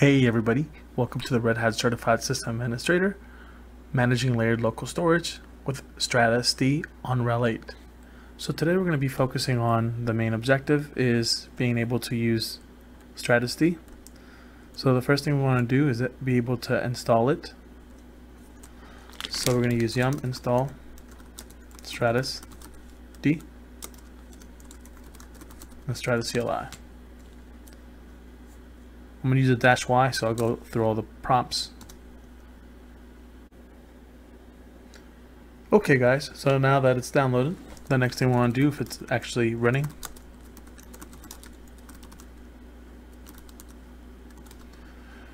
Hey everybody, welcome to the Red Hat Certified System Administrator, managing layered local storage with Stratis D on RHEL 8. So today we're going to be focusing on the main objective is being able to use Stratis D. So the first thing we want to do is be able to install it. So we're going to use yum install Stratis D and Stratis CLI. I'm going to use a dash Y, so I'll go through all the prompts. Okay guys, so now that it's downloaded, the next thing we want to do if it's actually running.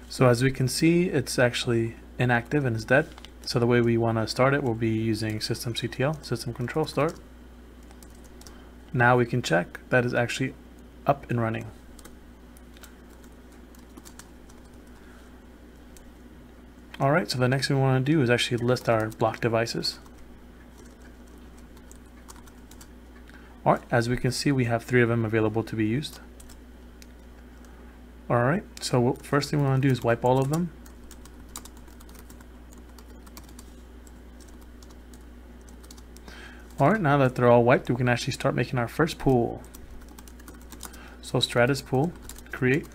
So as we can see, it's actually inactive and is dead. So the way we want to start it will be using systemctl, system control start. Now we can check that is actually up and running. Alright, so the next thing we want to do is actually list our block devices. Alright, as we can see we have three of them available to be used. Alright, so first thing we want to do is wipe all of them. Alright, now that they're all wiped, we can actually start making our first pool. So Stratis pool, create,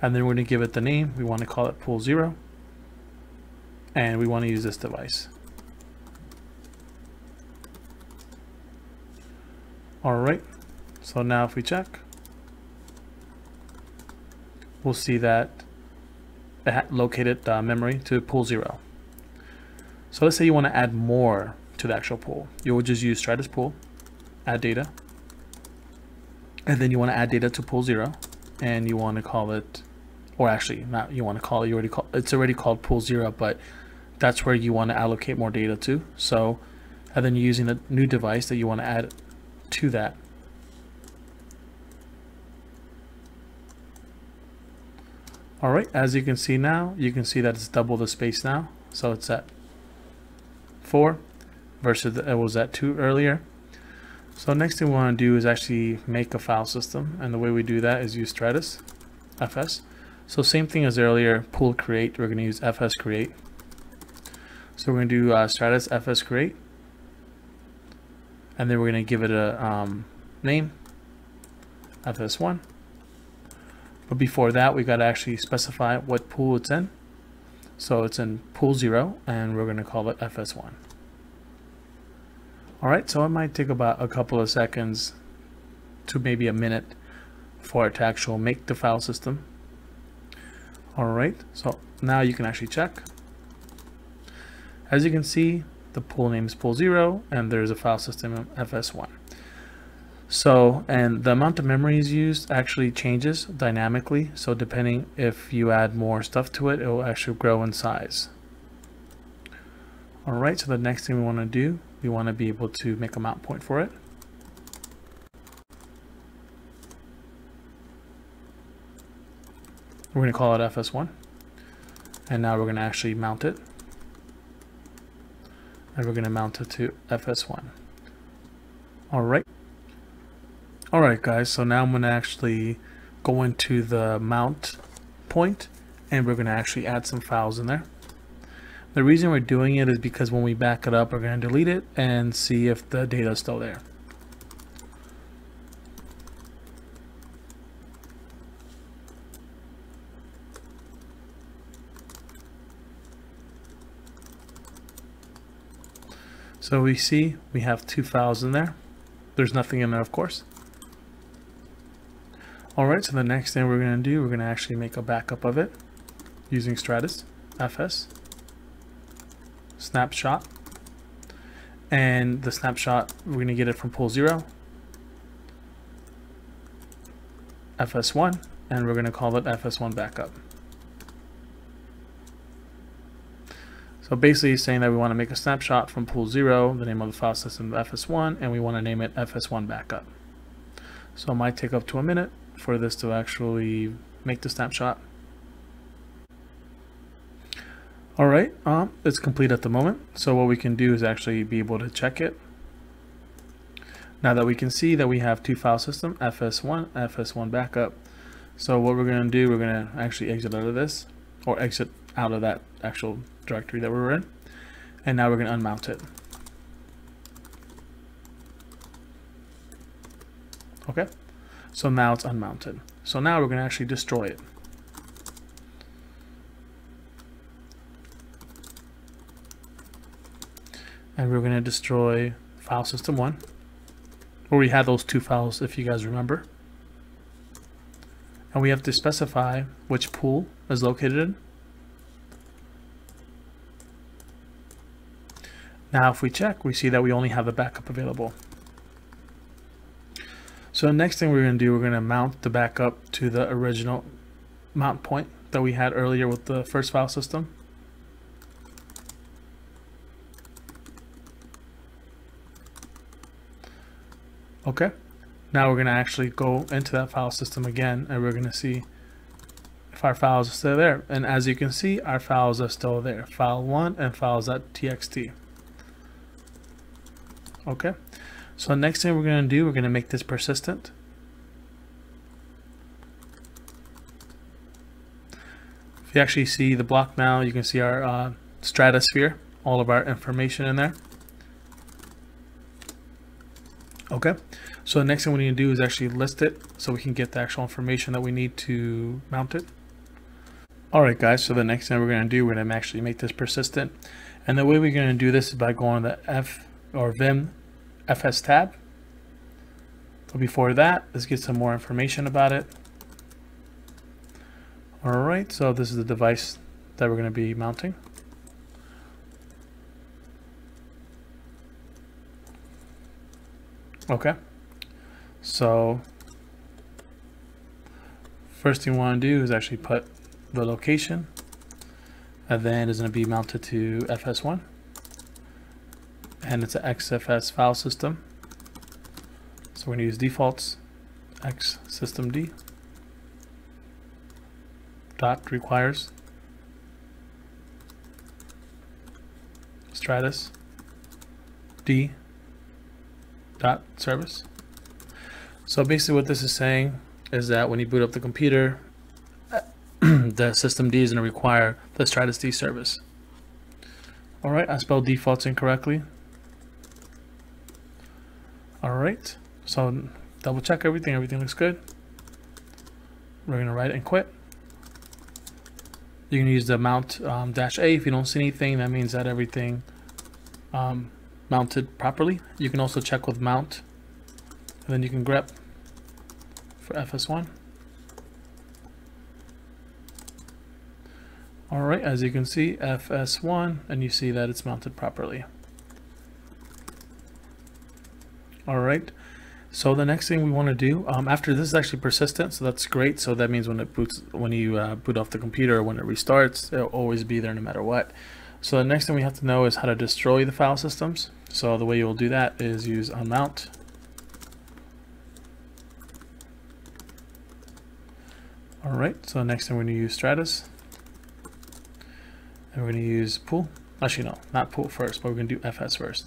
and then we're going to give it the name. We want to call it pool 0 and we want to use this device. Alright, so now if we check, we'll see that it located uh, memory to pool 0. So let's say you want to add more to the actual pool. You will just use Stratis pool, add data, and then you want to add data to pool 0, and you want to call it, or actually not you want to call it, you already call, it's already called pool 0, but that's where you want to allocate more data to. So, and then you're using a new device that you want to add to that. All right, as you can see now, you can see that it's double the space now. So it's at four versus it was at two earlier. So next thing we want to do is actually make a file system. And the way we do that is use Stratis, FS. So same thing as earlier, pool create, we're going to use FS create. So we're going to do uh, Stratis FS create. And then we're going to give it a um, name, FS1. But before that, we've got to actually specify what pool it's in. So it's in pool 0, and we're going to call it FS1. Alright, so it might take about a couple of seconds to maybe a minute for it to actually make the file system. Alright, so now you can actually check. As you can see, the pool name is pool0 and there's a file system fs1. So, and the amount of memory is used actually changes dynamically. So depending if you add more stuff to it, it will actually grow in size. All right, so the next thing we want to do, we want to be able to make a mount point for it. We're going to call it FS1. And now we're going to actually mount it and we're going to mount it to FS1. Alright. Alright guys, so now I'm going to actually go into the mount point and we're going to actually add some files in there. The reason we're doing it is because when we back it up, we're going to delete it and see if the data is still there. So we see we have two files in there. There's nothing in there, of course. All right, so the next thing we're going to do, we're going to actually make a backup of it using Stratis FS snapshot. And the snapshot, we're going to get it from pool 0, FS1, and we're going to call it FS1 backup. So basically saying that we want to make a snapshot from pool 0, the name of the file system fs1, and we want to name it fs1 backup. So it might take up to a minute for this to actually make the snapshot. Alright, um, it's complete at the moment. So what we can do is actually be able to check it. Now that we can see that we have two file system, fs1, fs1 backup, So what we're going to do, we're going to actually exit out of this or exit out of that actual directory that we were in. And now we're going to unmount it. Okay, so now it's unmounted. So now we're going to actually destroy it. And we're going to destroy file system one, where we had those two files, if you guys remember. And we have to specify which pool is located in. Now if we check, we see that we only have a backup available. So the next thing we're going to do, we're going to mount the backup to the original mount point that we had earlier with the first file system. Okay, now we're going to actually go into that file system again and we're going to see if our files are still there. And as you can see, our files are still there, file 1 and files.txt. Okay, so next thing we're going to do, we're going to make this persistent. If you actually see the block now, you can see our uh, stratosphere, all of our information in there. Okay, so the next thing we need to do is actually list it so we can get the actual information that we need to mount it. Alright guys, so the next thing we're going to do, we're going to actually make this persistent. And the way we're going to do this is by going to the F or Vim FS tab. But before that, let's get some more information about it. Alright, so this is the device that we're going to be mounting. Okay, so first thing we want to do is actually put the location and then it's going to be mounted to FS1 and it's an XFS file system. So we're going to use defaults x system d dot requires stratis d dot service. So basically what this is saying is that when you boot up the computer, the system D is going to require the Stratis D service. Alright, I spelled defaults incorrectly. Alright, so double check everything, everything looks good. We're to write and quit. You can use the mount um, dash A if you don't see anything, that means that everything um, mounted properly. You can also check with mount and then you can grep for FS1. Alright, as you can see, FS1, and you see that it's mounted properly. Alright, so the next thing we want to do, um, after this is actually persistent, so that's great. So that means when it boots, when you uh, boot off the computer, when it restarts, it'll always be there no matter what. So the next thing we have to know is how to destroy the file systems. So the way you'll do that is use unmount. Alright, so next thing we're going to use Stratis. And we're going to use pool. Actually, no, not pool first, but we're going to do FS first.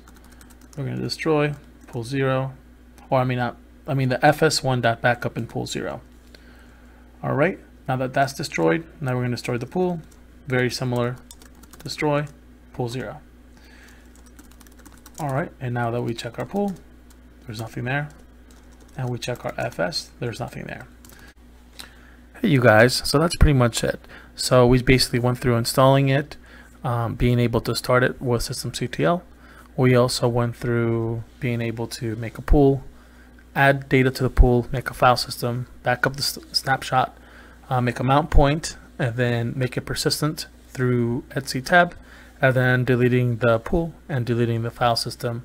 We're going to destroy pool 0. Or I mean, not, I mean the fs1.backup in pool 0. Alright, now that that's destroyed, now we're going to destroy the pool. Very similar. Destroy, pool 0. All right, and now that we check our pool, there's nothing there. And we check our FS, there's nothing there. Hey you guys, so that's pretty much it. So we basically went through installing it, um, being able to start it with systemctl. We also went through being able to make a pool, add data to the pool, make a file system, back up the snapshot, uh, make a mount point, and then make it persistent through etc tab and then deleting the pool and deleting the file system.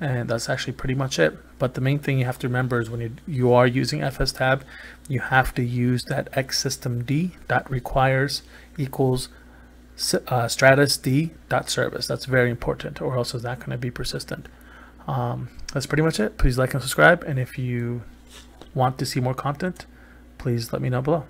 And that's actually pretty much it. But the main thing you have to remember is when you, you are using fs tab you have to use that x system d dot requires equals uh, stratis d dot service. That's very important or else it's not going to be persistent. Um, that's pretty much it. Please like and subscribe and if you want to see more content please let me know below